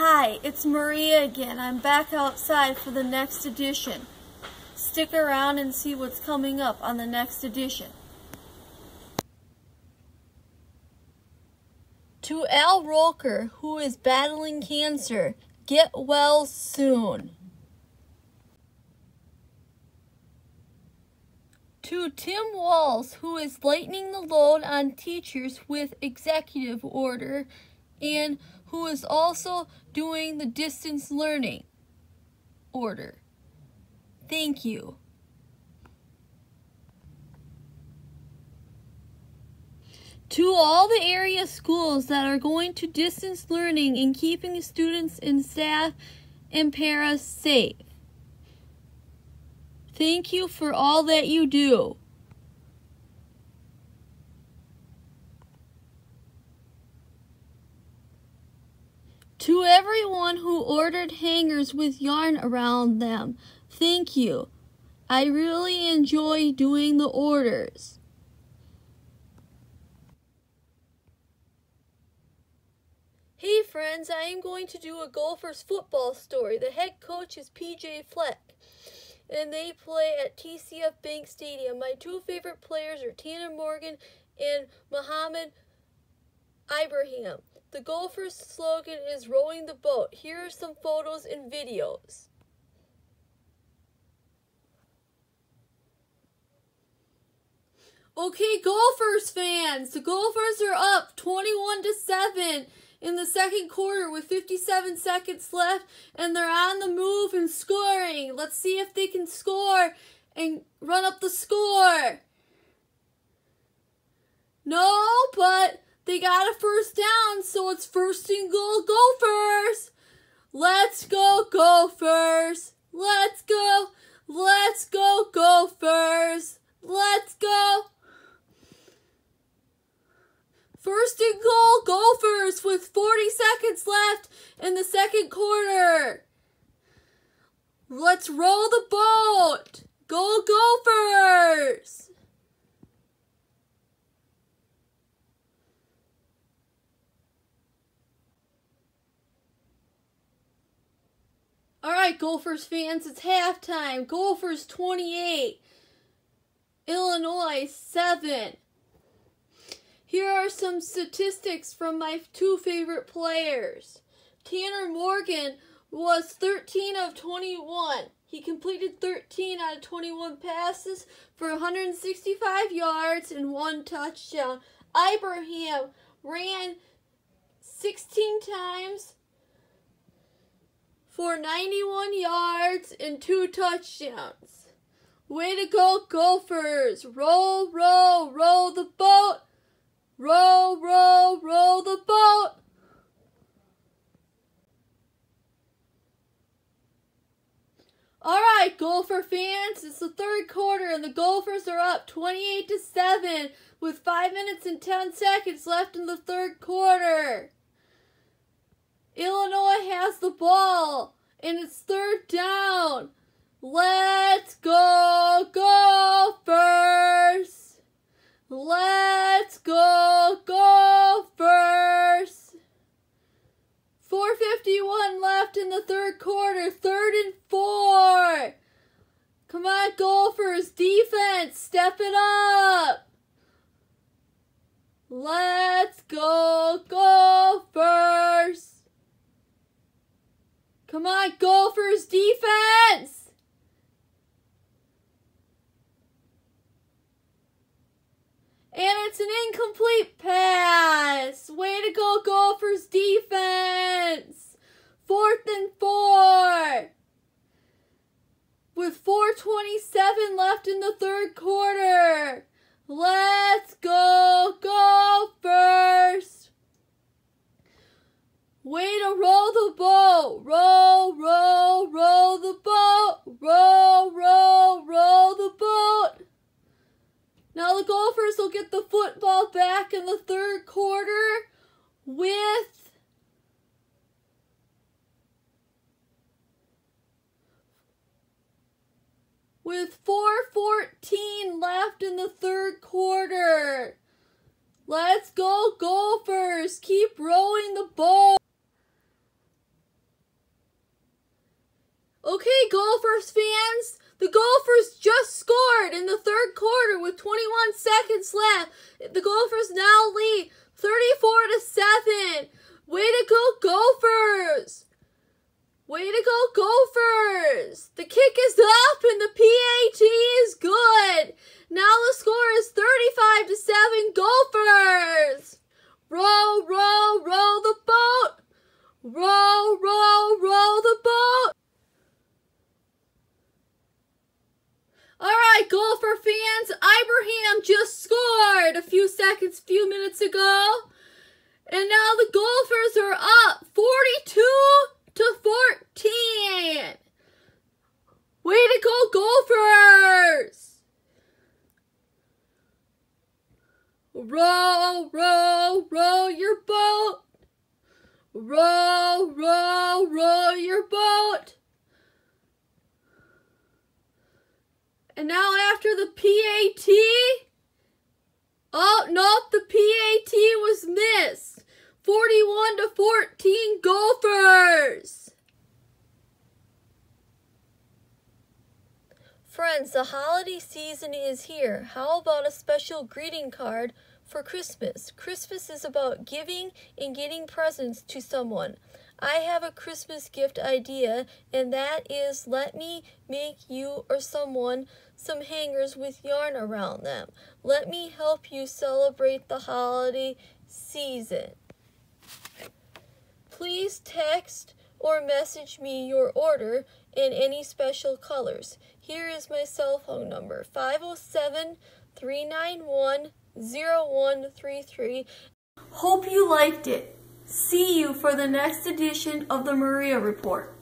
Hi, it's Maria again. I'm back outside for the next edition. Stick around and see what's coming up on the next edition. To Al Roker, who is battling cancer, get well soon. To Tim Walz, who is lightening the load on teachers with executive order and who is also doing the distance learning order. Thank you. To all the area schools that are going to distance learning and keeping students and staff and paras safe. Thank you for all that you do. To everyone who ordered hangers with yarn around them, thank you. I really enjoy doing the orders. Hey friends, I am going to do a Gophers football story. The head coach is PJ Fleck, and they play at TCF Bank Stadium. My two favorite players are Tanner Morgan and Mohamed Ibrahim. The Gophers slogan is rowing the boat. Here are some photos and videos. Okay, Gophers fans, the Gophers are up 21 to 7 in the second quarter with 57 seconds left and they're on the move and scoring. Let's see if they can score and run up the score. No, but they got a first down, so it's first and goal Gophers. Let's go Gophers. Let's go. Let's go Gophers. Let's go. First and goal Gophers with 40 seconds left in the second quarter. Let's roll the boat. Go Gophers. All right, Gophers fans, it's halftime. Gophers 28, Illinois 7. Here are some statistics from my two favorite players. Tanner Morgan was 13 of 21. He completed 13 out of 21 passes for 165 yards and one touchdown. Ibrahim ran 16 times for 91 yards and two touchdowns. Way to go, Gophers! Roll, roll, roll the boat! Roll, roll, roll the boat! Alright, Gopher fans, it's the third quarter and the Gophers are up 28 to 7 with 5 minutes and 10 seconds left in the third quarter. Has the ball, and it's third down. Let's go, go first. Let's go, go first. 451 left in the third quarter, third and four. Come on, Gophers, defense, step it up. Let's go, go Come on, Gophers defense! And it's an incomplete pass. Way to go, Gophers defense. Fourth and four. With 427 left in the third quarter. Will get the football back in the third quarter with with 4:14 left in the third quarter. Let's go Gophers. Keep rolling the ball. Okay, Gophers fans, the Gophers just scored in the third quarter with 21 seconds left. The Gophers now lead 34 to 7. Way to go, Gophers! Way to go, Gophers! The kick is up and the PAT is good. Now the score is 35 to 7 Gophers. Row, row, row the boat. Row, row, the boat. All right, Gopher fans, Just scored a few seconds, few minutes ago. And now the Gophers are up 42 to 14. Way to go, Gophers! Row, row, row your boat. Row, row, row your boat. And now after the PAT, oh, nope, the PAT was missed. 41 to 14 Gophers. Friends, the holiday season is here. How about a special greeting card for Christmas? Christmas is about giving and getting presents to someone. I have a Christmas gift idea, and that is let me make you or someone some hangers with yarn around them. Let me help you celebrate the holiday season. Please text or message me your order in any special colors. Here is my cell phone number 507 391 0133. Hope you liked it. See you for the next edition of the Maria Report.